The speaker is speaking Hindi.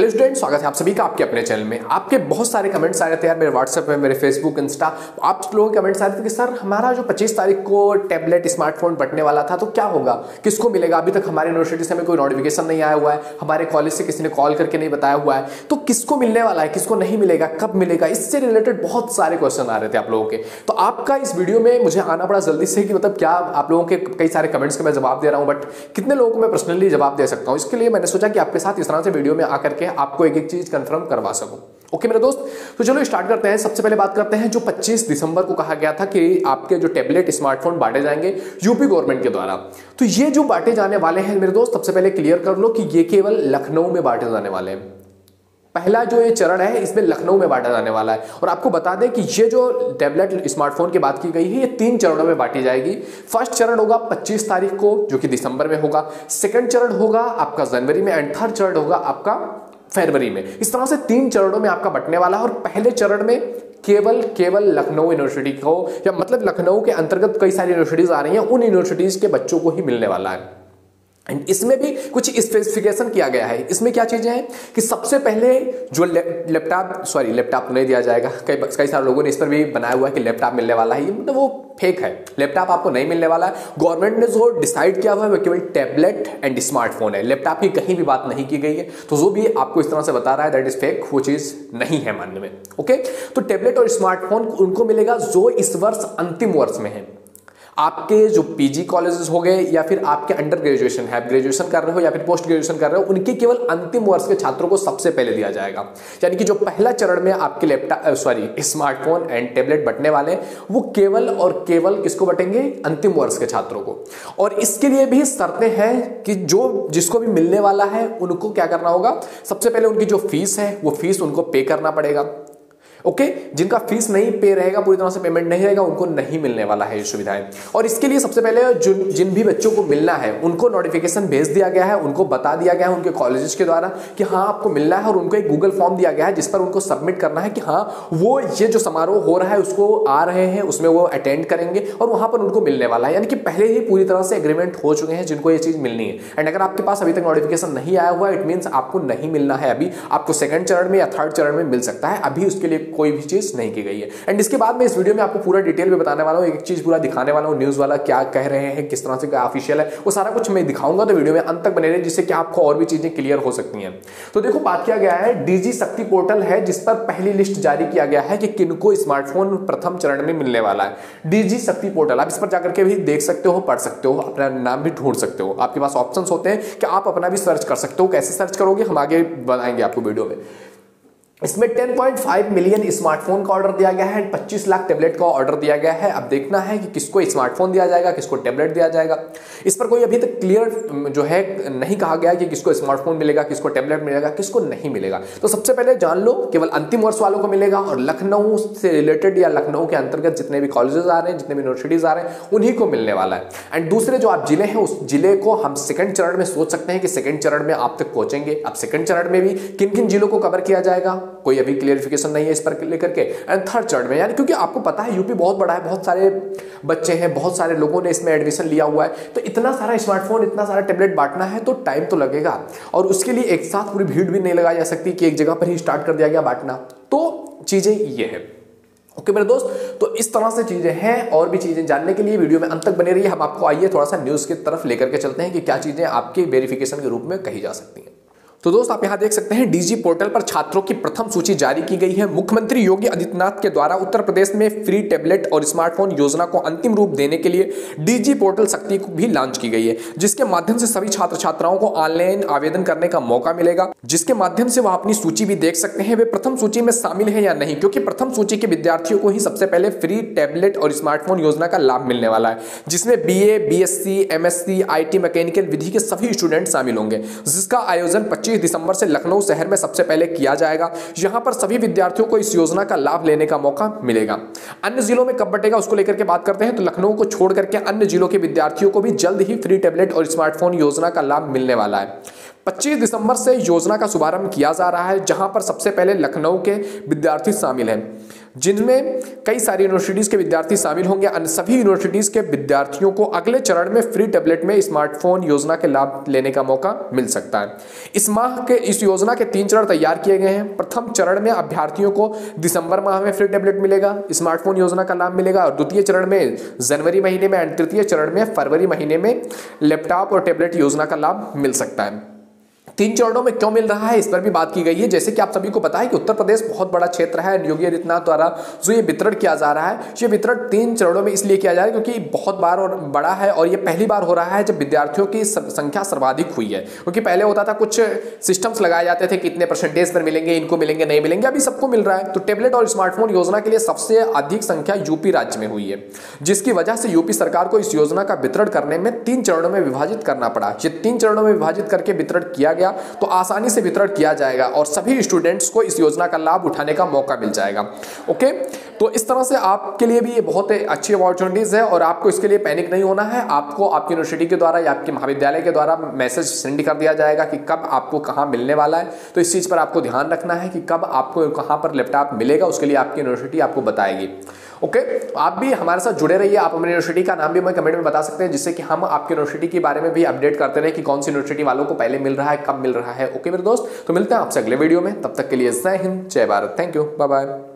हेलो स्टूडेंट स्वागत है आप सभी का आपके अपने चैनल में। आपके बहुत सारे कमेंट्स आ रहे थे यार, मेरे व्हाट्सएप पे मेरे फेसबुक इंस्टा आप लोगों के कमेंट्स आ रहे थे कि, सर, हमारा जो 25 तारीख को टैबलेट स्मार्टफ़ोन बटने वाला था तो क्या होगा? किसको मिलेगा? अभी तक हमारे यूनिवर्सिटी से हमें कोई नोटिफिकेशन नहीं आया हुआ है। हमारे कॉलेज से किसी ने कॉल करके नहीं बताया हुआ है। तो किसको मिलने वाला है? किसको नहीं मिलेगा? कब मिलेगा? इससे रिलेटेड बहुत सारे क्वेश्चन आ रहे थे आप लोगों के। तो आपका इस वीडियो में मुझे आना पड़ा जल्दी से कि मतलब क्या आप लोगों के कई सारे कमेंट्स के मैं जवाब दे रहा हूँ बट कितने लोगों को मैं पर्सनली जवाब दे सकता हूँ? इसके लिए मैंने सोचा कि आपके साथ इस तरह से वीडियो में आकर के आपको एक एक चीज़ कंफर्म करवा सकूँ। ओके मेरे दोस्त? तो चलो स्टार्ट करते हैं। सबसे पहले बात करते हैं जो 25 दिसंबर को कहा गया था कि आपके जो टेबलेट स्मार्टफ़ोन बांटे जाएँगे यूपी गवर्नमेंट के द्वारा। तो ये जो बांटे जाने वाले हैं, मेरे दोस्त, सबसे पहले क्लियर कर लो कि ये केवल लखनऊ में बांटे जाने वाले हैं। पहला जो ये चरण है, इसमें लखनऊ में बांटा जाने वाला है। और आपको बता दें कि ये जो टैबलेट स्मार्टफ़ोन की बात की गई है, ये तीन चरणों में बांटी जाएगी। फ़र्स्ट चरण होगा 25 तारीख को, जो कि दिसंबर में होगा। सेकंड चरण होगा आपका जनवरी में एंड थर्ड चरण होगा आपका फरवरी में। इस तरह से तीन चरणों में आपका बटने वाला है और पहले चरण में केवल केवल लखनऊ यूनिवर्सिटी को या मतलब लखनऊ के अंतर्गत कई सारी यूनिवर्सिटीज आ रही हैं, उन यूनिवर्सिटीज के बच्चों को ही मिलने वाला है। एंड इसमें भी कुछ स्पेसिफिकेशन किया गया है। इसमें क्या चीज़ें हैं कि सबसे पहले जो लैपटॉप सॉरी लैपटॉप नहीं दिया जाएगा। कई कई सारे लोगों ने इस पर भी बनाया हुआ है कि लैपटॉप मिलने वाला है। ये मतलब वो फेक है। लैपटॉप आपको नहीं मिलने वाला। है गवर्नमेंट ने जो डिसाइड किया हुआ है, वो केवल टैबलेट एंड स्मार्टफ़ोन है। लैपटॉप की कहीं भी बात नहीं की गई है। तो जो भी आपको इस तरह से बता रहा है दैट इज़ फेक वो चीज़ नहीं है मानने में। ओके तो टैबलेट और स्मार्टफ़ोन उनको मिलेगा जो इस वर्ष अंतिम वर्ष में है। आपके जो पीजी कॉलेजेस हो गए या फिर आपके अंडर ग्रेजुएशन है ग्रेजुएशन कर रहे हो या फिर पोस्ट ग्रेजुएशन कर रहे हो, उनके केवल अंतिम वर्ष के छात्रों को सबसे पहले दिया जाएगा। यानी कि जो पहला चरण में आपके laptop sorry smartphone and tablet बटने वाले वो केवल और केवल किसको बटेंगे? अंतिम वर्ष के छात्रों को। और इसके लिए भी शर्तें हैं कि जो, जिसको भी मिलने वाला है, उनको क्या करना होगा? सबसे पहले उनकी जो फ़ीस है, वो फ़ीस उनको पे करना पड़ेगा। ओके जिनका फ़ीस नहीं पे रहेगा, पूरी तरह से पेमेंट नहीं रहेगा, उनको नहीं मिलने वाला है ये सुविधाएँ। और इसके लिए सबसे पहले जिन जिन भी बच्चों को मिलना है, उनको नोटिफिकेशन भेज दिया गया है, उनको बता दिया गया है उनके कॉलेजेस के द्वारा कि हाँ आपको मिलना है और उनको एक गूगल फॉर्म दिया गया है जिस पर उनको सबमिट करना है कि हाँ वो ये जो समारोह हो रहा है, उसको आ रहे हैं, उसमें वो अटेंड करेंगे और वहाँ पर उनको मिलने वाला है। यानी कि पहले ही पूरी तरह से एग्रीमेंट हो चुके हैं जिनको ये चीज़ मिलनी है। एंड अगर आपके पास अभी तक नोटिफिकेशन नहीं आया हुआ इट मीन्स आपको नहीं मिलना है अभी। आपको सेकंड चरण में या थर्ड चरण में मिल सकता है। अभी उसके लिए कोई भी चीज़ नहीं की गई है। एंड इसके बाद में इस वीडियो में आपको पूरा डिटेल में बताने वाला हूँ, एक चीज़ पूरा दिखाने वाला हूँ न्यूज़ वाला क्या कह रहे हैं, किस तरह से क्या ऑफिशियल है, वो सारा कुछ मैं दिखाऊँगा तो वीडियो में अंत तक बने रहे, जिससे कि आपको और भी चीज़ें क्लियर हो सकती हैं। तो देखो, बात किया गया है डीजी शक्ति पोर्टल है, जिस पर पहली लिस्ट जारी किया गया है कि किनको स्मार्टफ़ोन प्रथम चरण में मिलने वाला है। डीजी शक्ति पोर्टल आप इस पर जाकर के भी देख सकते हो, पढ़ सकते हो, अपना नाम भी ढूंढ सकते हो। आपके पास ऑप्शन होते हैं कि आप अपना भी सर्च कर सकते हो, कैसे सर्च करोगे, हम आगे बनाएँगे आपको वीडियो में। इसमें 10.5 मिलियन स्मार्टफ़ोन का ऑर्डर दिया गया है 25 लाख टेबलेट का ऑर्डर दिया गया है। अब देखना है कि किसको स्मार्टफ़ोन दिया जाएगा, किसको टेबलेट दिया जाएगा। इस पर कोई अभी तक क्लियर जो है, नहीं कहा गया कि किसको स्मार्टफ़ोन मिलेगा, किसको टेबलेट मिलेगा, किसको नहीं मिलेगा। तो सबसे पहले जान लो, केवल अंतिम वर्ष वालों को मिलेगा और लखनऊ से रिलेटेड या लखनऊ के अंतर्गत जितने भी कॉलेजेस आ रहे हैं, जितने भी यूनिवर्सिटीज आ रहे हैं, उन्हीं को मिलने वाला है। एंड दूसरे जो आप ज़िले हैं, उस ज़िले को हम सेकेंड चरण में सोच सकते हैं कि सेकेंड चरण में आप तक पहुँचेंगे। अब सेकंड चरण में भी किन किन जिलों को कवर किया जाएगा? कोई अभी क्लियरिफिकेशन नहीं है इस पर लेकर के। एंड थर्ड चरण में, यानी क्योंकि आपको पता है यूपी बहुत बड़ा है, बहुत सारे बच्चे हैं, बहुत सारे लोगों ने इसमें एडमिशन लिया हुआ है। तो इतना सारा स्मार्टफ़ोन इतना सारा टेबलेट बांटना है तो टाइम तो लगेगा। और उसके लिए एक साथ पूरी भीड़ भी नहीं लगाई जा सकती कि एक जगह पर ही स्टार्ट कर दिया गया बांटना। तो चीज़ें ये है। ओके मेरे दोस्त तो इस तरह से चीज़ें हैं और भी चीज़ें जानने के लिए वीडियो में अंत तक बने रही हम आपको आइए थोड़ा सा न्यूज़ की तरफ़ लेकर के चलते हैं कि क्या चीज़ें आपके वेरिफिकेशन के रूप में कही जा सकती हैं। तो दोस्त, आप यहाँ देख सकते हैं डीजी पोर्टल पर छात्रों की प्रथम सूची जारी की गई है। मुख्यमंत्री योगी आदित्यनाथ के द्वारा उत्तर प्रदेश में फ्री टैबलेट और स्मार्टफ़ोन योजना को अंतिम रूप देने के लिए डीजी पोर्टल शक्ति भी लॉन्च की गई है, जिसके माध्यम से सभी छात्र छात्राओं को ऑनलाइन आवेदन करने का मौका मिलेगा, जिसके माध्यम से वह अपनी सूची भी देख सकते हैं, वे प्रथम सूची में शामिल है या नहीं, क्योंकि प्रथम सूची के विद्यार्थियों को ही सबसे पहले फ्री टैबलेट और स्मार्टफ़ोन योजना का लाभ मिलने वाला है, जिसमें B A B S C M S C I T mechanical विधि के सभी स्टूडेंट शामिल होंगे, जिसका आयोजन पच्चीस दिसंबर से लखनऊ शहर में सबसे पहले किया जाएगा। यहाँ पर सभी विद्यार्थियों को इस योजना का लाभ लेने का मौका मिलेगा। अन्य जिलों में कब बटेगा, उसको लेकर के बात करते हैं। तो लखनऊ को छोड़ करके अन्य जिलों के विद्यार्थियों को भी जल्द ही फ्री टेबलेट और स्मार्टफ़ोन योजना का लाभ मिलने वाला है। 25 दिसंबर से योजना का शुभारंभ किया जा रहा है, जहाँ पर सबसे पहले लखनऊ के विद्यार्थी शामिल हैं। जिनमें कई सारी यूनिवर्सिटीज के विद्यार्थी शामिल होंगे। अन्य सभी यूनिवर्सिटीज के विद्यार्थियों को अगले चरण में फ्री टेबलेट में स्मार्टफ़ोन योजना के लाभ लेने का मौका मिल सकता है। इस माह के, इस योजना के तीन चरण तैयार किए गए हैं। प्रथम चरण में अभ्यर्थियों को दिसंबर माह में फ्री टेबलेट मिलेगा स्मार्टफ़ोन योजना का लाभ मिलेगा। और द्वितीय चरण में जनवरी महीने में एंड तृतीय चरण में फरवरी महीने में लैपटॉप और टेबलेट योजना का लाभ मिल सकता है। तीन चरणों में क्यों मिल रहा है? इस पर भी बात की गई है। जैसे कि आप सभी को पता है कि उत्तर प्रदेश बहुत बड़ा क्षेत्र है। योगी आदित्यनाथ द्वारा जो ये वितरण किया जा रहा है, ये वितरण तीन चरणों में इसलिए किया जा रहा है क्योंकि बहुत बार और बड़ा है और ये पहली बार हो रहा है जब विद्यार्थियों की संख्या सर्वाधिक हुई है। क्योंकि पहले होता था कुछ सिस्टम्स लगाए जाते थे कितने परसेंटेज पर मिलेंगे, इनको मिलेंगे, नहीं मिलेंगे। अभी सबको मिल रहा है। तो टेबलेट और स्मार्टफ़ोन योजना के लिए सबसे अधिक संख्या यूपी राज्य में हुई है, जिसकी वजह से यूपी सरकार को इस योजना का वितरण करने में तीन चरणों में विभाजित करना पड़ा। ये तीन चरणों में विभाजित करके वितरण किया गया तो आसानी से वितरण किया जाएगा और सभी स्टूडेंट्स को इस योजना का लाभ उठाने का मौका मिल जाएगा। ओके तो इस तरह से आपके लिए भी ये बहुत अच्छी अपॉर्चुनिटीज़ है और आपको इसके लिए पैनिक नहीं होना है। आपको आपकी यूनिवर्सिटी के द्वारा या आपके महाविद्यालय के द्वारा मैसेज सेंड कर दिया जाएगा कि कब आपको कहाँ मिलने वाला है। तो इस चीज़ पर आपको ध्यान रखना है कि कब आपको कहाँ पर लैपटॉप मिलेगा उसके लिए आपकी यूनिवर्सिटी आपको बताएगी। Okay okay? आप भी हमारे साथ जुड़े रहिए। आप अपनी यूनिवर्सिटी का नाम भी हमें कमेंट में बता सकते हैं जिससे कि हम आपकी यूनिवर्सिटी के बारे में भी अपडेट करते रहे कि कौन सी यूनिवर्सिटी वालों को पहले मिल रहा है कब मिल रहा है। ओके okay, मेरे दोस्त? तो मिलते हैं आपसे अगले वीडियो में। तब तक के लिए जय हिंद जय Bharat. Thank you bye bye